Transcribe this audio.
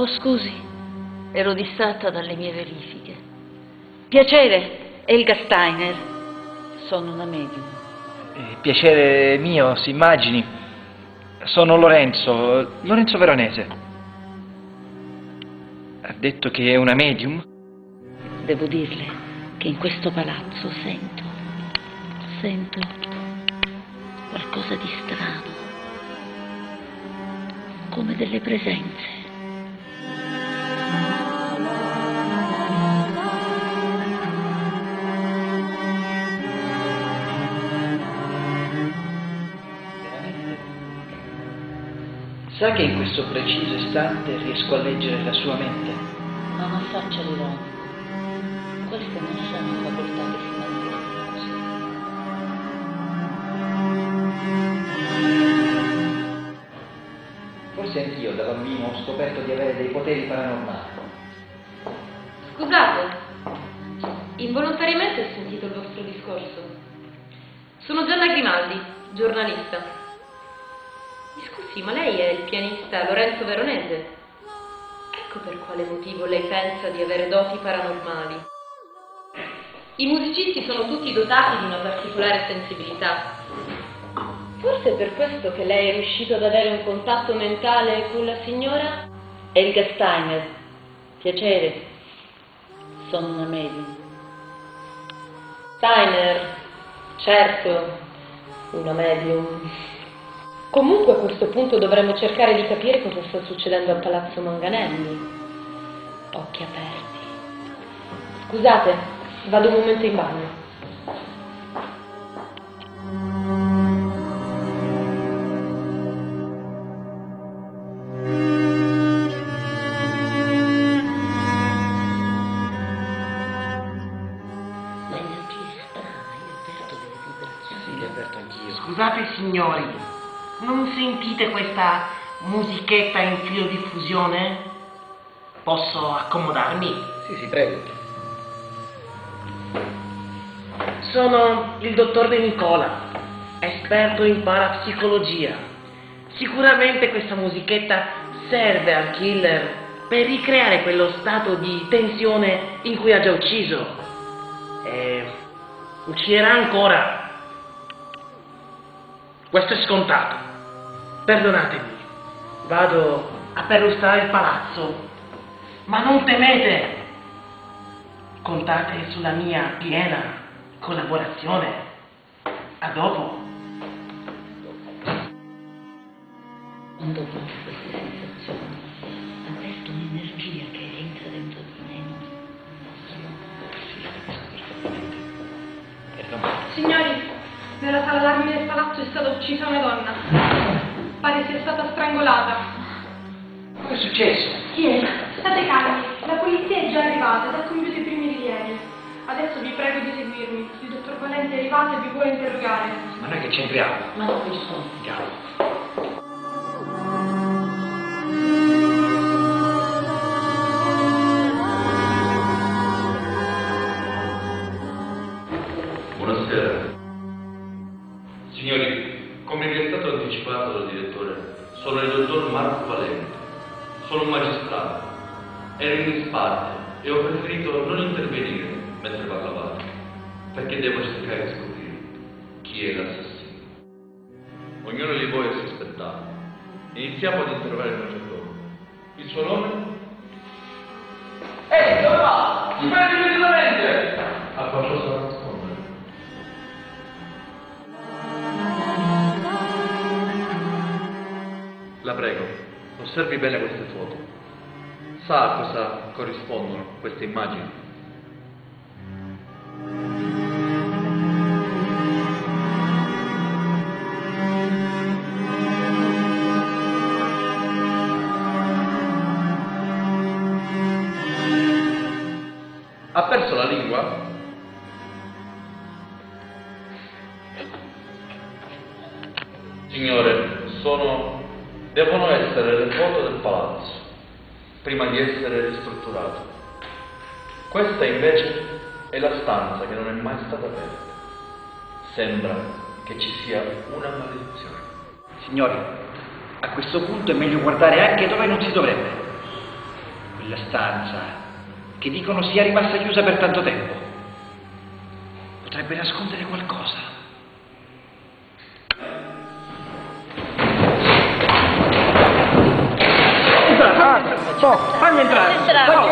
Oh, scusi, ero distratta dalle mie verifiche. Piacere, Elga Steiner. Sono una medium. Eh, piacere mio, si immagini. Sono Lorenzo, Lorenzo Veronese. Ha detto che è una medium? Devo dirle che in questo palazzo sento, sento qualcosa di strano, come delle presenze. Sa che in questo preciso istante riesco a leggere la sua mente? Ma non faccia l'ironico. Queste non sono facoltà che si Anch'io da bambino ho scoperto di avere dei poteri paranormali. Scusate, involontariamente ho sentito il vostro discorso. Sono Gianna Grimaldi, giornalista. Mi scusi, ma lei è il pianista Lorenzo Veronese? Ecco per quale motivo lei pensa di avere doti paranormali. I musicisti sono tutti dotati di una particolare sensibilità. Forse è per questo che lei è riuscito ad avere un contatto mentale con la signora? Elga Steiner. Piacere. Sono una medium. Steiner, certo, una medium. Comunque a questo punto dovremmo cercare di capire cosa sta succedendo al Palazzo Manganelli. Occhi aperti. Scusate, vado un momento in bagno. Scusate signori, non sentite questa musichetta in filo diffusione? Posso accomodarmi? Sì, sì, prego. Sono il dottor De Nicola, esperto in parapsicologia. Sicuramente questa musichetta serve al killer per ricreare quello stato di tensione in cui ha già ucciso. E ucciderà ancora. Questo è scontato. Perdonatemi, vado a perlustrare il palazzo. Ma non temete, contate sulla mia piena collaborazione. A dopo. Quando ho queste sensazioni, avverto un'energia che entra dentro di me. Signori, nella sala d'armi del palazzo è stata uccisa una donna. Pare sia stata strangolata. Cosa è successo? Chi è? State calmi, la polizia è già arrivata ed ha compiuto i primi rilievi. Adesso vi prego di seguirmi. Il dottor Valente è arrivato e vi vuole interrogare. Ma noi che c'entriamo? Ma non ci sono. Andiamo. Buonasera. È anticipato dal direttore, sono il dottor Marco Valente. Sono un magistrato. Ero in disparte e ho preferito non intervenire mentre parlavate, perché devo cercare di scoprire chi è l'assassino. Ognuno di voi si aspettava. Iniziamo ad interrogare il maggiordomo. Il suo nome? Osservi bene queste foto. Sa a cosa corrispondono queste immagini? Ha perso la lingua? Signore, sono... devono essere le foto del palazzo, prima di essere ristrutturato. Questa invece è la stanza che non è mai stata aperta. Sembra che ci sia una maledizione. Signori, a questo punto è meglio guardare anche dove non si dovrebbe. quella stanza, che dicono sia rimasta chiusa per tanto tempo. Potrebbe nascondere qualcosa. 到二年级来到